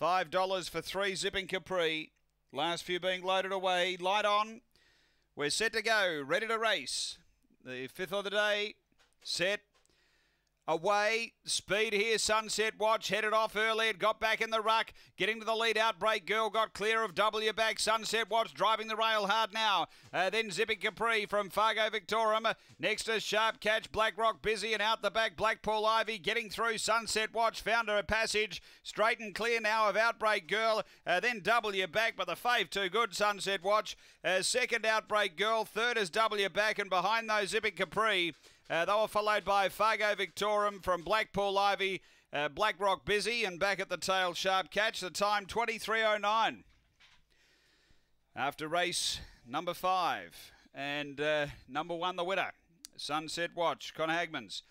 $5 for three Zipping Capri. Last few being loaded away. Light on. We're set to go. Ready to race. The fifth of the day. Set. Away, speed here, Sunset Watch, headed off early, it got back in the ruck, getting to the lead, Outbreak Girl got clear of W back, Sunset Watch driving the rail hard now, uh, then Zipping Capri from Fargo Victorum, next to Sharp Catch, Black Rock busy and out the back, Blackpool Ivy getting through, Sunset Watch found her a passage, straight and clear now of Outbreak Girl, uh, then W back, but the fave too good, Sunset Watch, uh, second Outbreak Girl, third is W back, and behind those Zipping Capri, uh, they were followed by Fargo Victorum from Blackpool Ivy, uh, Blackrock Busy, and back at the tail, Sharp Catch. The time 23.09. After race number five, and uh, number one, the winner, Sunset Watch, Connor Hagmans.